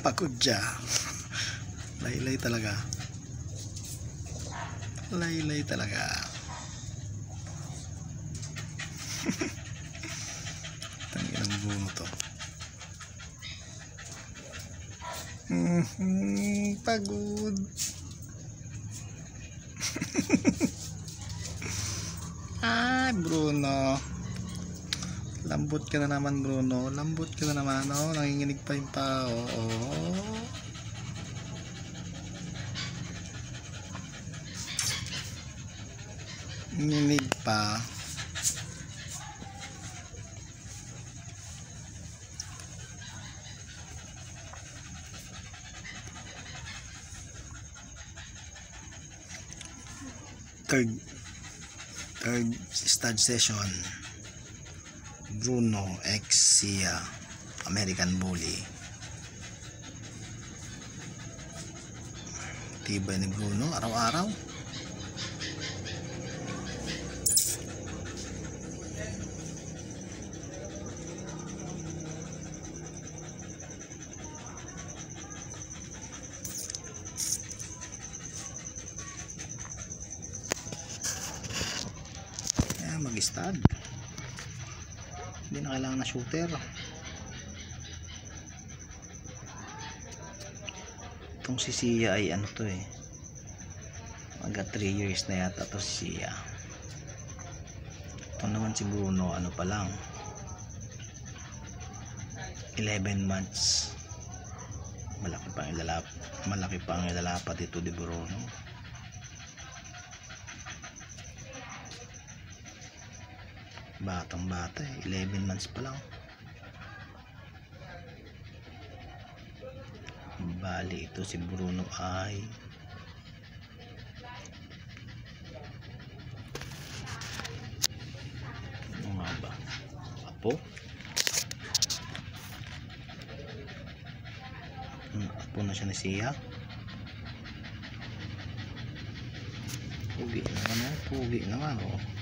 Pagod siya. Laylay talaga. Laylay talaga. Tangin ang buno to. Mhm, Pagod. Ay, Bruno. Lambot ka na naman, Bruno. Lambot ka na naman, oh. Nanginginig pa yung tao. Oh. Nanginginig pa. Third third stud session. Bruno X Sia American Bully. Tibay ni Bruno araw-araw. Ayan, mag-stud hindi na kailangan na shooter. Itong si Sia ay ano to eh. Magka 3 years na yata to si Sia. Ito naman si Bruno ano pa lang. 11 months. Malaki pa ang ilalap malaki pa ang ilalapat ito di Bruno batang bata eh. 11 months pa lang. Bali ito si Bruno ay ano nga ba? Apo? Hmm, apo na siya ni Sia. Pugi naman oh pugi naman oh malabo na